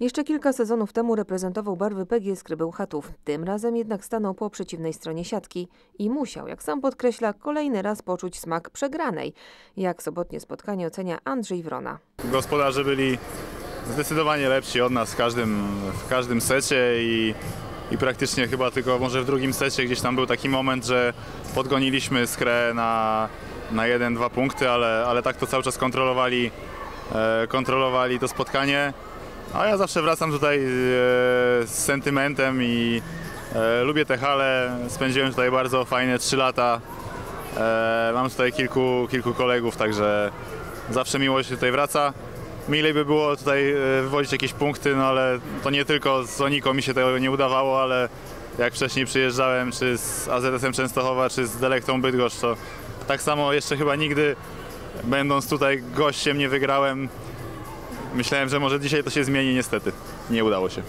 Jeszcze kilka sezonów temu reprezentował barwy PGS Krybełchatów. Tym razem jednak stanął po przeciwnej stronie siatki i musiał, jak sam podkreśla, kolejny raz poczuć smak przegranej. Jak sobotnie spotkanie ocenia Andrzej Wrona. Gospodarze byli zdecydowanie lepsi od nas w każdym, w każdym secie i, i praktycznie chyba tylko może w drugim secie gdzieś tam był taki moment, że podgoniliśmy skrę na, na jeden, dwa punkty, ale, ale tak to cały czas kontrolowali, e, kontrolowali to spotkanie. A ja zawsze wracam tutaj e, z sentymentem i e, lubię tę halę. Spędziłem tutaj bardzo fajne 3 lata. E, mam tutaj kilku, kilku kolegów, także zawsze miło się tutaj wraca. Milej by było tutaj wywodzić jakieś punkty, no ale to nie tylko z Oniką mi się tego nie udawało, ale jak wcześniej przyjeżdżałem, czy z AZS-em Częstochowa, czy z Delektą Bydgoszcz, to tak samo jeszcze chyba nigdy będąc tutaj gościem nie wygrałem. Myślałem, że może dzisiaj to się zmieni, niestety nie udało się.